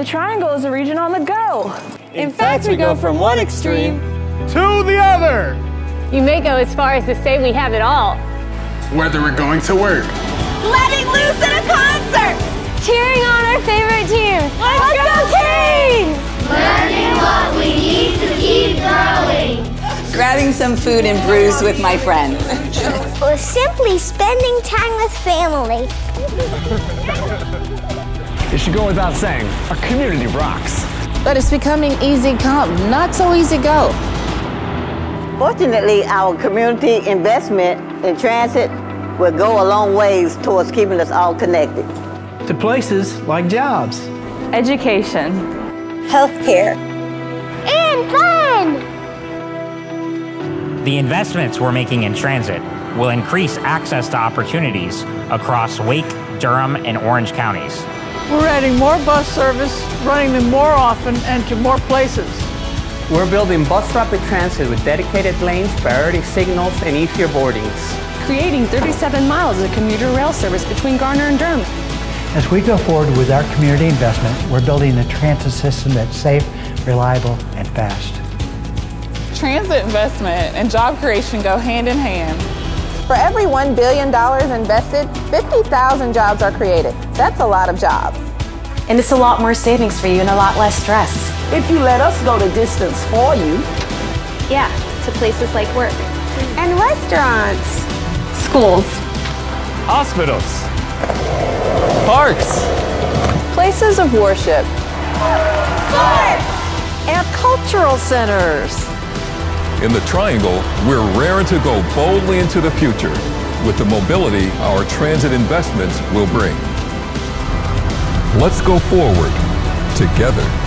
The Triangle is a region on the go. In fact, we go from one extreme to the other. You may go as far as to say we have it all. Whether we're going to work, letting loose at a concert, cheering on our favorite team. Let's, Let's go, Grabbing some food and brews with my friends. or simply spending time with family. It should go without saying, our community rocks. But it's becoming easy come, not so easy go. Fortunately, our community investment in transit will go a long ways towards keeping us all connected. To places like jobs, education, healthcare, and fun! The investments we're making in transit will increase access to opportunities across Wake, Durham, and Orange counties. We're adding more bus service, running them more often and to more places. We're building bus rapid transit with dedicated lanes, priority signals, and easier boardings. Creating 37 miles of commuter rail service between Garner and Durham. As we go forward with our community investment, we're building a transit system that's safe, reliable, and fast transit investment and job creation go hand in hand. For every $1 billion invested, 50,000 jobs are created. That's a lot of jobs. And it's a lot more savings for you and a lot less stress. If you let us go the distance for you. Yeah, to places like work. And restaurants. Schools. Hospitals. Parks. Places of worship. Sports. And cultural centers. In the Triangle, we're raring to go boldly into the future with the mobility our transit investments will bring. Let's go forward together.